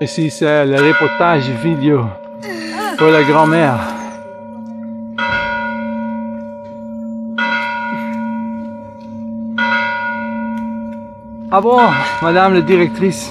Ici, c'est le reportage vidéo pour la grand-mère. Ah bon, madame la directrice.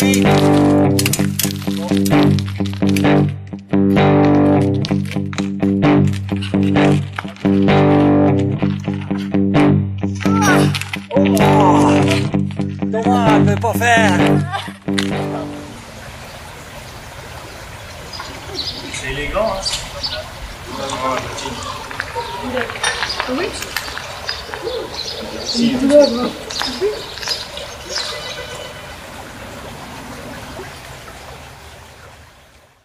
Thomas, ne peut pas faire. C'est élégant, hein Oui.